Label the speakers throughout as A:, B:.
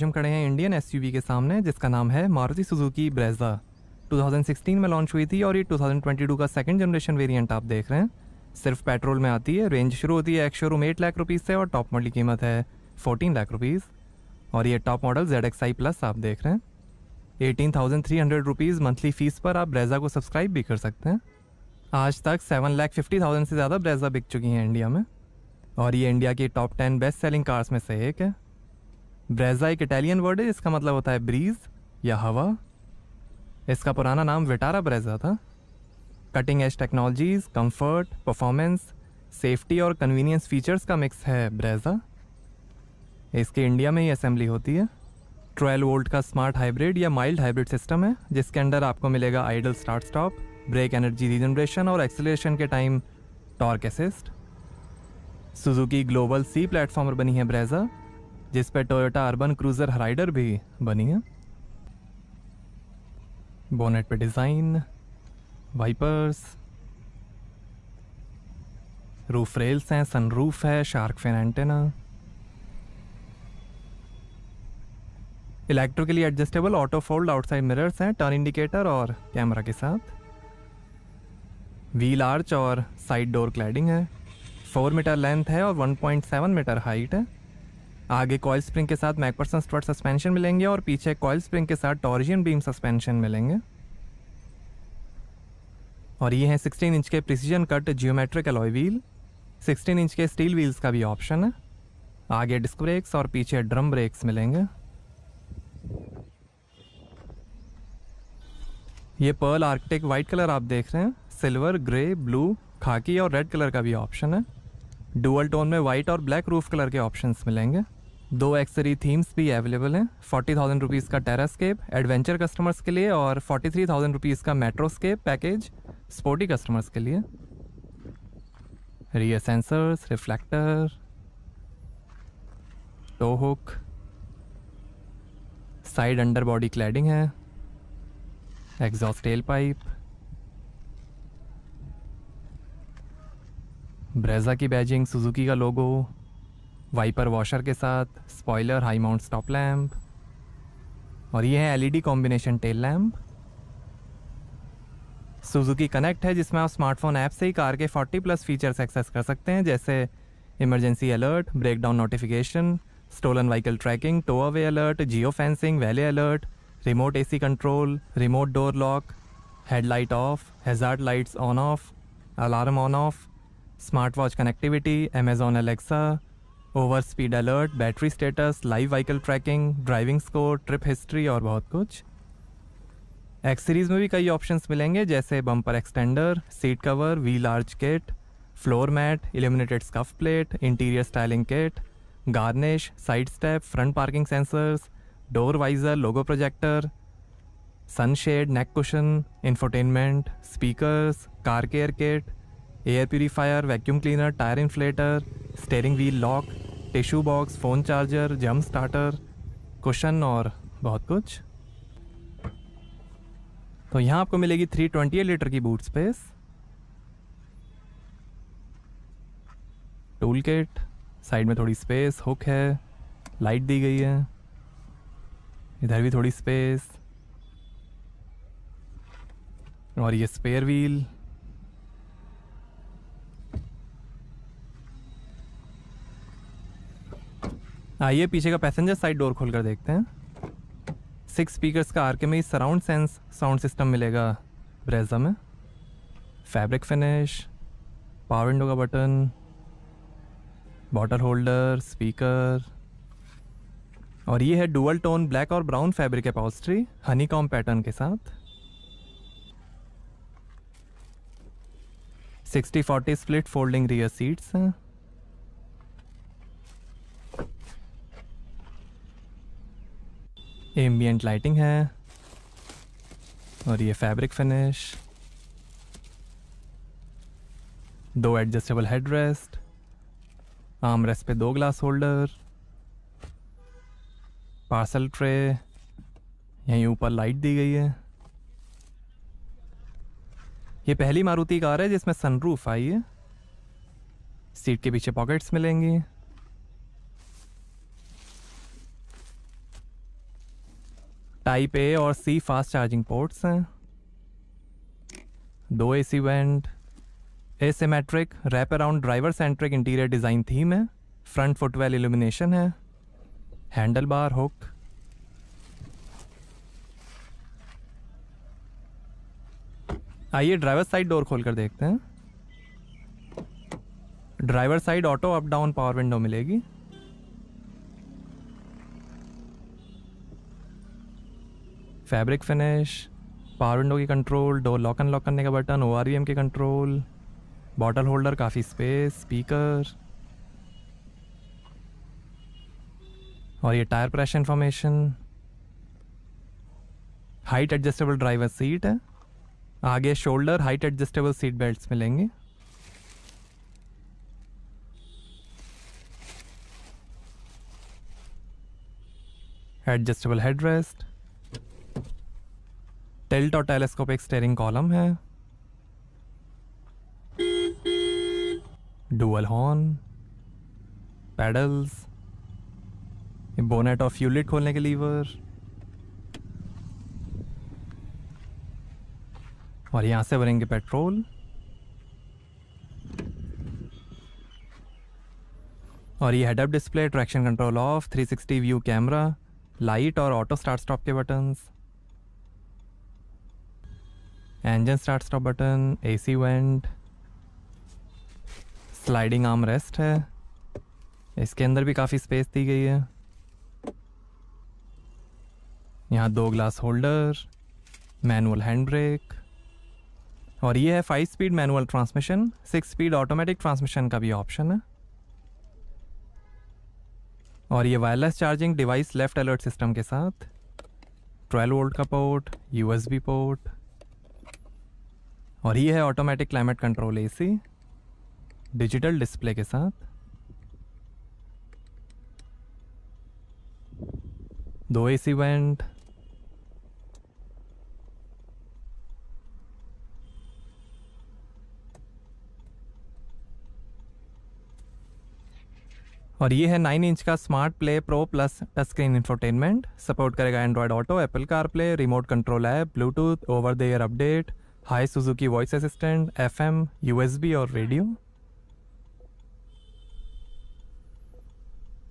A: आज हम खड़े हैं इंडियन एस के सामने, जिसका नाम है मारुति सुजुकी ब्रेजा 2016 में लॉन्च हुई थी और ये 2022 का सेकंड जनरेशन वेरिएंट आप देख रहे हैं। सिर्फ़ पेट्रोल में आती है रेंज शुरू होती है एक शोरूम एट लाख रुपीज़ से और टॉप मॉडल की कीमत है फोर्टीन लाख रुपीज़ और ये top model Z X I plus आप देख रहे हैं। Eighteen thousand three hundred rupees monthly fees पर आप ब्रेजा को सब्सक्राइब भी कर सकते हैं। आज तक सेवन लाख फिफ्टी थाउज़ेंड से ज़्यादा ब्रेजा बिक चुकी हैं इंडिया में। और ये इंडिया की top ten best selling cars में से एक है। ब्रेजा एक इटालियन वर्ड है, इसका मतलब होता है ब्रीज या हवा। इसका पुराना नाम विटारा ब्रेजा था। Cutting edge technologies comfort performance safety और कन्वीनियंस फीचर्स का मिक्स है ब्रेजा इसके इंडिया में ही असेंबली होती है। 12 वोल्ट का स्मार्ट हाइब्रिड या माइल्ड हाइब्रिड सिस्टम है, जिसके अंदर आपको मिलेगा idle start stop brake energy regeneration और एक्सेलरेशन के time torque assist Suzuki global C platform बनी है ब्रेजा जिस पे टोयोटा अर्बन क्रूजर राइडर भी बनी है। बोनेट पे डिज़ाइन वाइपर्स रूफ रेल्स हैं सनरूफ है shark fin antenna electrically adjustable auto fold outside mirrors हैं टर्न इंडिकेटर और कैमरा के साथ। व्हील आर्च और साइड डोर क्लैडिंग है। फोर मीटर लेंथ है और 1.7 मीटर हाइट है। आगे कॉयल स्प्रिंग के साथ मैकपर्सन स्टवर्ट सस्पेंशन मिलेंगे और पीछे कॉयल स्प्रिंग के साथ टॉर्जियन बीम सस्पेंशन मिलेंगे। और ये हैं 16 इंच के precision cut geometric alloy wheel 16 inch के स्टील व्हील्स का भी ऑप्शन है। आगे डिस्क ब्रेक्स और पीछे ड्रम ब्रेक्स मिलेंगे। ये पर्ल आर्कटेक वाइट कलर आप देख रहे हैं। सिल्वर ग्रे ब्लू खाकी और रेड कलर का भी ऑप्शन है। डुअल टोन में वाइट और ब्लैक रूफ कलर के ऑप्शंस मिलेंगे। दो एक्सरी थीम्स भी अवेलेबल हैं। फोर्टी थाउज़ेंड रुपीज़ का टेरास्केप एडवेंचर कस्टमर्स के लिए और फोर्टी थ्री थाउज़ेंड रुपीज़ का मेट्रोस्केप पैकेज स्पोर्टी कस्टमर्स के लिए। Rear sensors reflector tow hook side under body cladding है एग्जॉस्ट टेल पाइप ब्रेजा की बैजिंग सुजुकी का लोगो वाइपर वॉशर के साथ, spoiler, high mount stop lamp और ये है LED combination tail lamp Suzuki connect है, जिसमें आप स्मार्टफ़ोन ऐप से ही कार के 40 प्लस फीचर्स एक्सेस कर सकते हैं, जैसे emergency alert, breakdown notification, stolen vehicle tracking tow away alert, geo fencing, valet alert, remote AC control, remote door lock, headlight off, hazard lights on off, alarm on off smart watch connectivity Amazon Alexa over speed alert, battery status, live vehicle tracking, driving score, trip history और बहुत कुछ। X series में भी कई options मिलेंगे, जैसे bumper extender seat cover wheel arch kit floor mat illuminated scuff plate interior styling kit garnish side step front parking sensors door visor logo projector sunshade neck cushion infotainment speakers car care kit air purifier vacuum cleaner tyre inflater steering wheel lock tissue box phone charger jump starter cushion और बहुत कुछ। तो यहाँ आपको मिलेगी 328 litre की boot space tool kit side में थोड़ी स्पेस हुक है लाइट दी गई है, इधर भी थोड़ी स्पेस और ये स्पेयर व्हील आइए, पीछे का पैसेंजर साइड डोर खोल कर देखते हैं। सिक्स स्पीकर्स का Arkamys surround sense sound system मिलेगा ब्रेजा में। फैब्रिक फिनिश पावर विंडो का बटन बॉटल होल्डर स्पीकर और ये है डुअल टोन ब्लैक और brown fabric upholstery honeycomb pattern के साथ। Sixty forty split folding rear seats हैं। एम्बियंट लाइटिंग है, और ये फैब्रिक फिनिश दो adjustable head rest arm rest पे दो ग्लास होल्डर पार्सल ट्रे यहीं ऊपर लाइट दी गई है। ये पहली मारुति कार है जिसमें सनरूफ आई है। सीट के पीछे पॉकेट्स मिलेंगी। टाइप ए और सी फास्ट चार्जिंग पोर्ट्स हैं दो A C vent asymmetric wrap around driver centric interior design theme है फ्रंट फुटवेल इल्यूमिनेशन है हैंडल बार हुक आइए ड्राइवर साइड डोर खोल कर देखते हैं। Driver side auto up down power window मिलेगी। फैब्रिक फिनिश पावर विंडो की control door lock and lock करने का button O K control bottle holder काफ़ी स्पेस स्पीकर और ये tyre pressure information height adjustable driver seat है. आगे shoulder height adjustable seat belts मिलेंगे. एडजस्टेबल हेडरेस्ट टिल्ट और टेलीस्कोपिक स्टेयरिंग कॉलम है। डुअल हॉर्न, पैडल्स बोनेट और फ्यूलिट खोलने के लीवर। और यहाँ से भरेंगे पेट्रोल। और ये head up display, traction control off 360 view camera light और ऑटो स्टार्ट स्टॉप के buttons. Engine start stop button AC vent sliding arm rest है। इसके अंदर भी काफ़ी स्पेस दी गई है। यहाँ दो glass holder manual hand brake और ये है five speed manual transmission six speed automatic transmission का भी ऑप्शन है। और ये wireless charging device left alert system के साथ। 12 वोल्ट का पोर्ट यूएसबी पोर्ट और ये है automatic climate control AC digital display के साथ। दो एसी वेंट और ये है नाइन इंच का smart play pro plus touch screen infotainment support करेगा Android auto Apple car play remote control app Bluetooth over the air update hi Suzuki voice assistant, FM, USB और radio.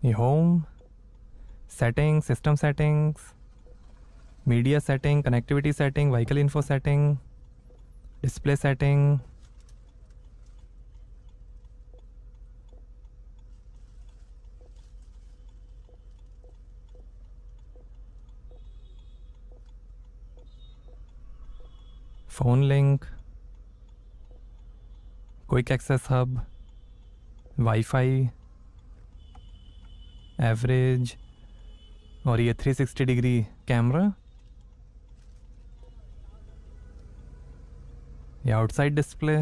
A: ये home, setting, system settings, media setting, connectivity setting, vehicle info setting, display setting phone link quick access hub wifi average और ये 360 degree camera ये outside display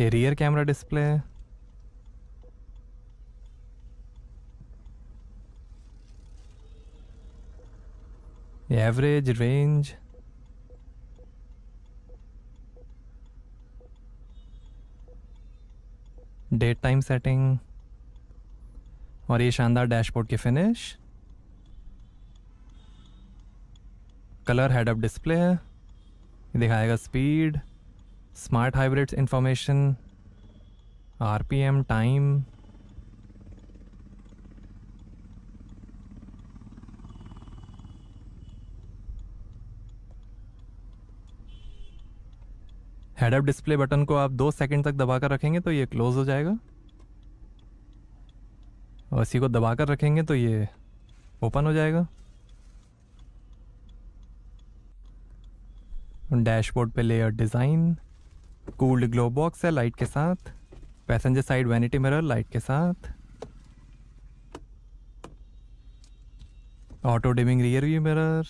A: ये rear camera display average range date time setting और ये शानदार dashboard की finish colour head-up display है दिखाएगा speed smart hybrids information RPM time head up display button को आप दो सेकंड तक दबाकर रखेंगे तो ये क्लोज हो जाएगा। और इसी को दबाकर रखेंगे तो ये ओपन हो जाएगा। डैशबोर्ड पे layer design cooled glove box है लाइट के साथ passenger side vanity mirror light के साथ। Auto dimming rear view mirror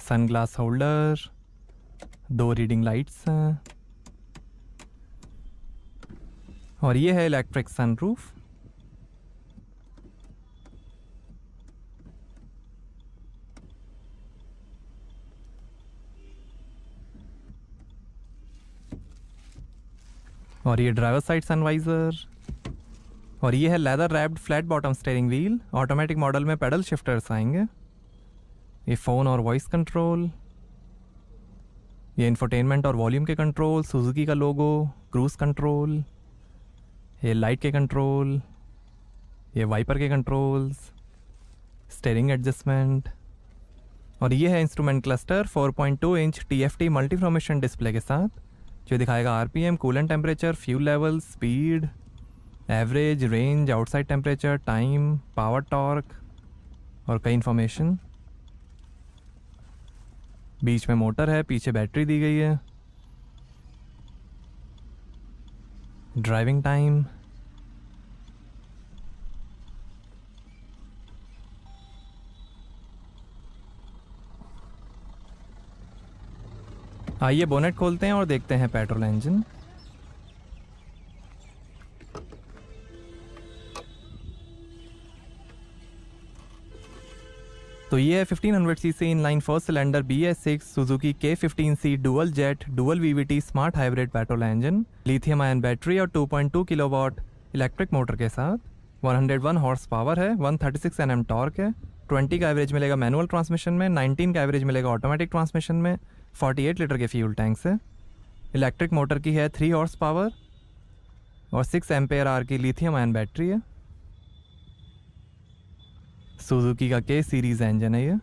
A: sunglass holder दो रीडिंग लाइट्स हैं और ये है इलेक्ट्रिक सनरूफ और ये ड्राइवर साइड सनवाइज़र और ये है leather wrapped flat bottom steering wheel automatic model में पेडल शिफ्टर्स आएँगे। ये फ़ोन और वॉइस कंट्रोल ये इंफोटेनमेंट और वॉल्यूम के कंट्रोल सुजुकी का लोगो क्रूज कंट्रोल ये लाइट के कंट्रोल ये वाइपर के कंट्रोल्स स्टेयरिंग एडजस्टमेंट और ये है instrument cluster 4.2 inch T multi information display के साथ, जो दिखाएगा RPM coolant temperature fuel level speed average range outside temperature time power torque और कई इन्फॉर्मेशन बीच में मोटर है, पीछे बैटरी दी गई है। Driving time. आइए बोनेट खोलते हैं और देखते हैं पेट्रोल इंजन। तो ये है 1500 cc inline first cylinder B S six Suzuki K fifteen C dual jet dual VVT smart hybrid petrol engine lithium ion battery और 2.2 किलोवाट इलेक्ट्रिक मोटर के साथ। 101 हॉर्स पावर है 136 एनएम टॉर्क है 20 का average मिलेगा मैनुअल ट्रांसमिशन में 19 का average मिलेगा ऑटोमेटिक ट्रांसमिशन में 48 लीटर के फ्यूल टैंक से इलेक्ट्रिक मोटर की है थ्री हॉर्स पावर और सिक्स एम्पेयर आर की लिथियम आयन बैटरी है। सुजुकी का के सीरीज़ इंजन है ये।